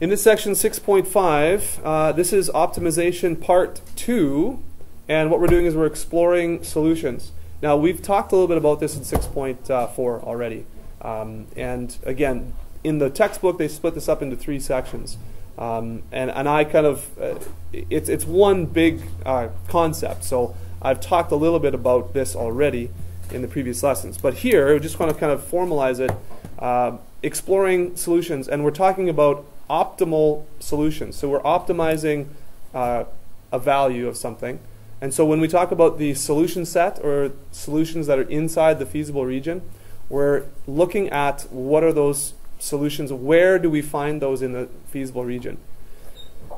Into section 6.5, uh, this is optimization part two, and what we're doing is we're exploring solutions. Now, we've talked a little bit about this in 6.4 already. Um, and again, in the textbook, they split this up into three sections. Um, and, and I kind of, uh, it's, it's one big uh, concept. So I've talked a little bit about this already in the previous lessons. But here, I just want to kind of formalize it, uh, exploring solutions. And we're talking about optimal solutions. So we're optimizing uh, a value of something. And so when we talk about the solution set or solutions that are inside the feasible region, we're looking at what are those solutions, where do we find those in the feasible region.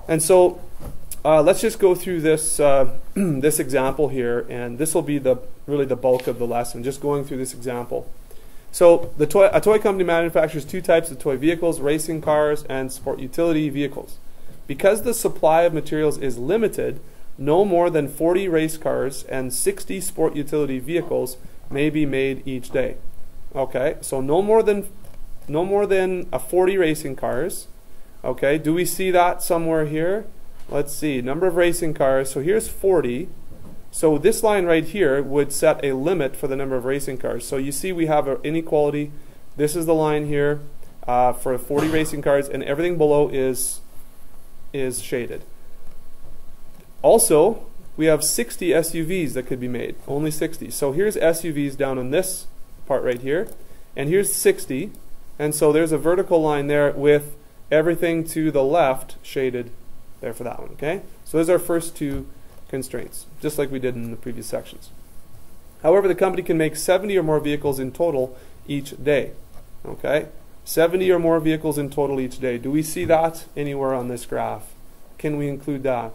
And so uh, let's just go through this, uh, this example here, and this will be the, really the bulk of the lesson, just going through this example. So the toy, a toy company manufactures two types of toy vehicles, racing cars and sport utility vehicles. Because the supply of materials is limited, no more than 40 race cars and 60 sport utility vehicles may be made each day. Okay, so no more than no more than a 40 racing cars. Okay, do we see that somewhere here? Let's see, number of racing cars. So here's 40. So this line right here would set a limit for the number of racing cars. So you see we have an inequality. This is the line here uh, for 40 racing cars, and everything below is, is shaded. Also, we have 60 SUVs that could be made, only 60. So here's SUVs down in this part right here, and here's 60. And so there's a vertical line there with everything to the left shaded there for that one, okay? So those are our first two constraints, just like we did in the previous sections. However, the company can make 70 or more vehicles in total each day. Okay? 70 or more vehicles in total each day. Do we see that anywhere on this graph? Can we include that?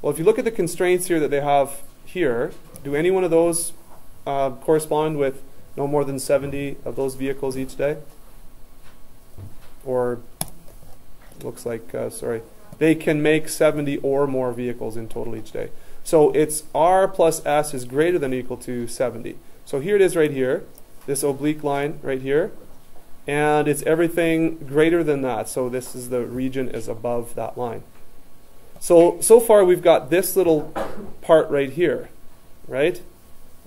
Well, if you look at the constraints here that they have here, do any one of those uh, correspond with no more than 70 of those vehicles each day? Or looks like, uh, sorry, they can make 70 or more vehicles in total each day. So it's R plus S is greater than or equal to 70. So here it is right here, this oblique line right here. And it's everything greater than that. So this is the region is above that line. So, so far we've got this little part right here, right?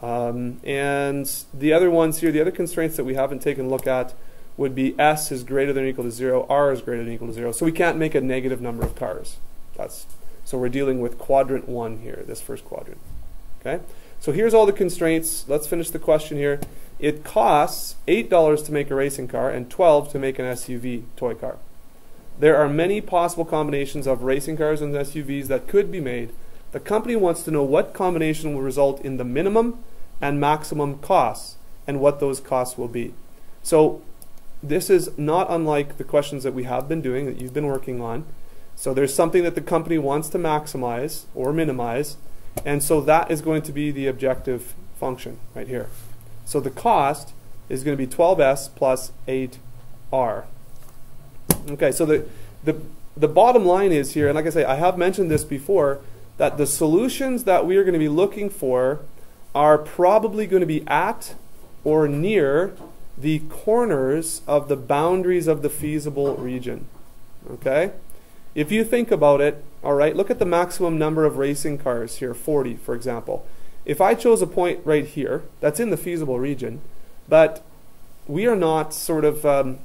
Um, and the other ones here, the other constraints that we haven't taken a look at would be S is greater than or equal to 0, R is greater than or equal to 0. So we can't make a negative number of cars. That's, so we're dealing with quadrant 1 here, this first quadrant. Okay? So here's all the constraints. Let's finish the question here. It costs $8 to make a racing car and 12 to make an SUV toy car. There are many possible combinations of racing cars and SUVs that could be made. The company wants to know what combination will result in the minimum and maximum costs and what those costs will be. So this is not unlike the questions that we have been doing, that you've been working on. So there's something that the company wants to maximize or minimize, and so that is going to be the objective function right here. So the cost is going to be 12s plus 8r. Okay, so the, the, the bottom line is here, and like I say, I have mentioned this before, that the solutions that we are going to be looking for are probably going to be at or near the corners of the boundaries of the feasible region. Okay? If you think about it, all right, look at the maximum number of racing cars here, 40 for example. If I chose a point right here, that's in the feasible region, but we are not sort of, um,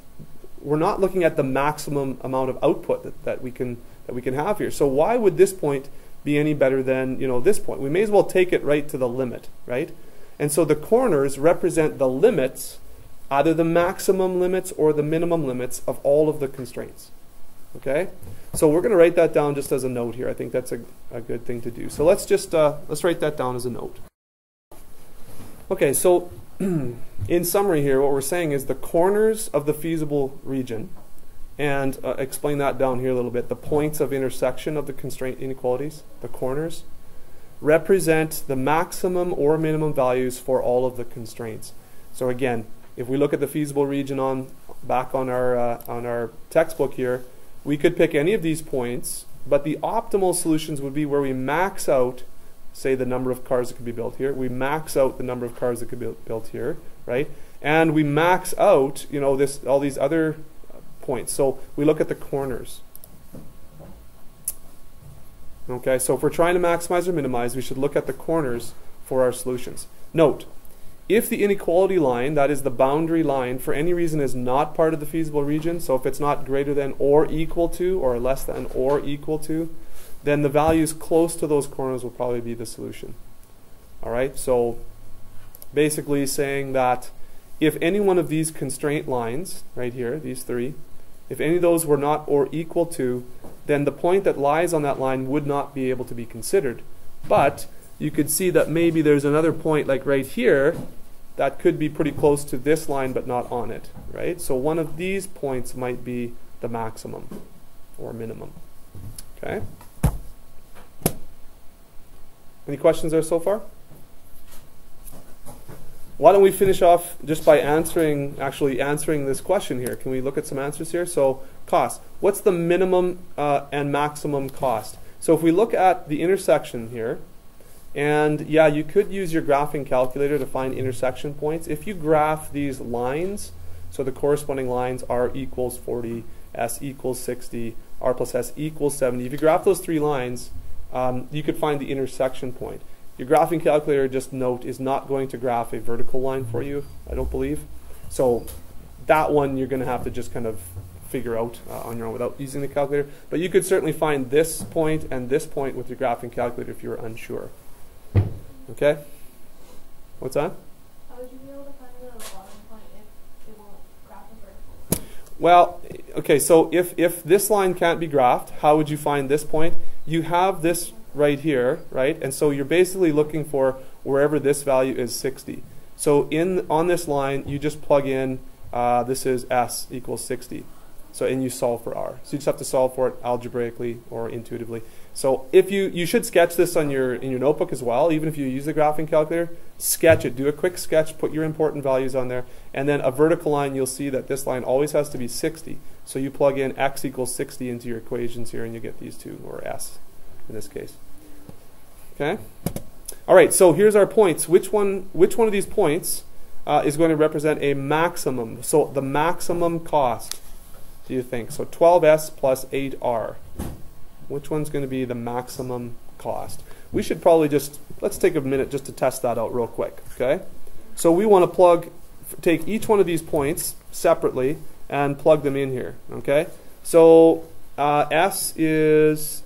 we're not looking at the maximum amount of output that, that, we can, that we can have here. So why would this point be any better than, you know, this point? We may as well take it right to the limit, right? And so the corners represent the limits either the maximum limits or the minimum limits of all of the constraints. Okay? So we're going to write that down just as a note here. I think that's a, a good thing to do. So let's just uh, let's write that down as a note. Okay, so in summary here, what we're saying is the corners of the feasible region, and uh, explain that down here a little bit. The points of intersection of the constraint inequalities, the corners, represent the maximum or minimum values for all of the constraints. So again, if we look at the feasible region on back on our uh, on our textbook here, we could pick any of these points, but the optimal solutions would be where we max out, say, the number of cars that could be built here. We max out the number of cars that could be built here, right? And we max out, you know, this all these other points. So we look at the corners. Okay, so if we're trying to maximize or minimize, we should look at the corners for our solutions. Note, if the inequality line, that is the boundary line, for any reason is not part of the feasible region, so if it's not greater than or equal to, or less than or equal to, then the values close to those corners will probably be the solution. All right, so basically saying that if any one of these constraint lines, right here, these three, if any of those were not or equal to, then the point that lies on that line would not be able to be considered. But you could see that maybe there's another point like right here that could be pretty close to this line but not on it, right? So one of these points might be the maximum or minimum. Okay? Any questions there so far? Why don't we finish off just by answering, actually answering this question here. Can we look at some answers here? So cost. What's the minimum uh, and maximum cost? So if we look at the intersection here, and yeah, you could use your graphing calculator to find intersection points. If you graph these lines, so the corresponding lines R equals 40, S equals 60, R plus S equals 70. If you graph those three lines, um, you could find the intersection point. Your graphing calculator, just note, is not going to graph a vertical line for you, I don't believe. So that one you're going to have to just kind of figure out uh, on your own without using the calculator. But you could certainly find this point and this point with your graphing calculator if you're unsure. Okay? What's that? How would you be able to find the bottom point if it won't graph a vertical? Well, okay, so if, if this line can't be graphed, how would you find this point? You have this right here, right? And so you're basically looking for wherever this value is 60. So in on this line, you just plug in, uh, this is S equals 60. So and you solve for R. So you just have to solve for it algebraically or intuitively. So if you you should sketch this on your in your notebook as well, even if you use the graphing calculator, sketch it. Do a quick sketch, put your important values on there, and then a vertical line. You'll see that this line always has to be 60. So you plug in x equals 60 into your equations here, and you get these two, or S in this case. Okay. All right. So here's our points. Which one? Which one of these points uh, is going to represent a maximum? So the maximum cost. Do you think so? 12s plus 8r. Which one's going to be the maximum cost? We should probably just, let's take a minute just to test that out real quick, okay? So we want to plug, take each one of these points separately and plug them in here, okay? So uh, S is,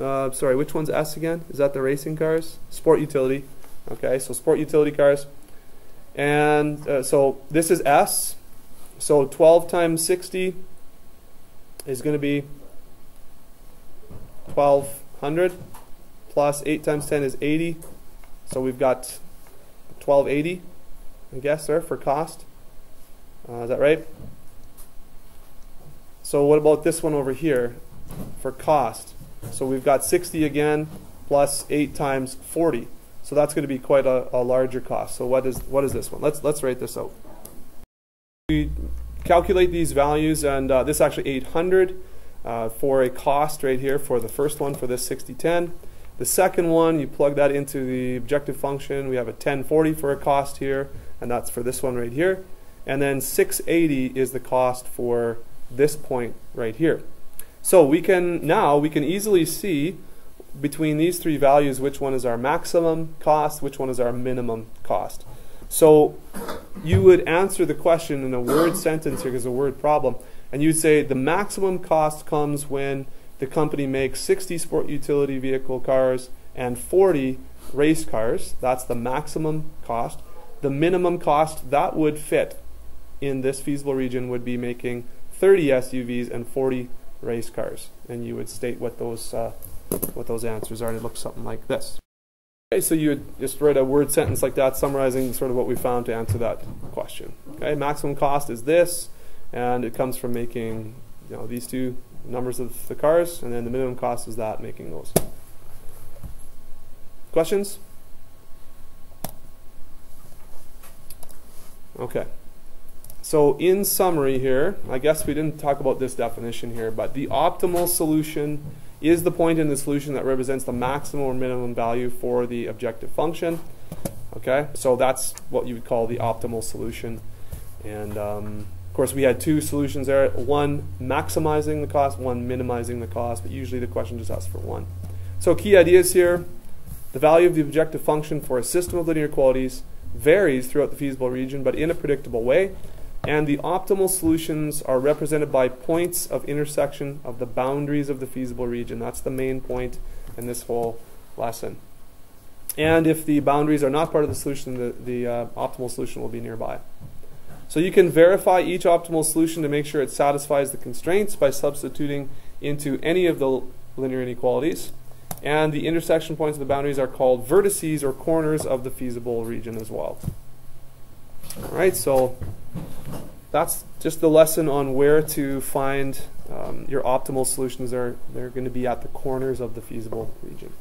uh, sorry, which one's S again? Is that the racing cars? Sport utility, okay? So sport utility cars. And uh, so this is S. So 12 times 60 is going to be 1200 plus 8 times 10 is 80. So we've got 1280, I guess, there for cost. Uh, is that right? So what about this one over here for cost? So we've got 60 again plus 8 times 40. So that's going to be quite a, a larger cost. So what is what is this one? Let's let's write this out. We calculate these values, and uh, this is actually 800 uh, for a cost right here for the first one for this 6010. The second one, you plug that into the objective function. We have a 1040 for a cost here, and that's for this one right here. And then 680 is the cost for this point right here. So we can now we can easily see between these three values which one is our maximum cost, which one is our minimum cost. So you would answer the question in a word sentence here because it's a word problem, and you'd say the maximum cost comes when the company makes 60 sport utility vehicle cars and 40 race cars. That's the maximum cost. The minimum cost that would fit in this feasible region would be making 30 SUVs and 40 race cars, and you would state what those uh, what those answers are, and it looks something like this. Okay, so you would just write a word sentence like that, summarizing sort of what we found to answer that question. Okay, maximum cost is this, and it comes from making you know these two numbers of the cars, and then the minimum cost is that making those. Questions? Okay. So in summary here, I guess we didn't talk about this definition here, but the optimal solution is the point in the solution that represents the maximum or minimum value for the objective function. Okay, so that's what you would call the optimal solution. And um, course, we had two solutions there, one maximizing the cost, one minimizing the cost, but usually the question just asks for one. So key ideas here, the value of the objective function for a system of linear quantities varies throughout the feasible region, but in a predictable way. And the optimal solutions are represented by points of intersection of the boundaries of the feasible region. That's the main point in this whole lesson. And if the boundaries are not part of the solution, the, the uh, optimal solution will be nearby. So you can verify each optimal solution to make sure it satisfies the constraints by substituting into any of the linear inequalities. And the intersection points of the boundaries are called vertices or corners of the feasible region as well. All right, so that's just the lesson on where to find um, your optimal solutions. Are they're going to be at the corners of the feasible region.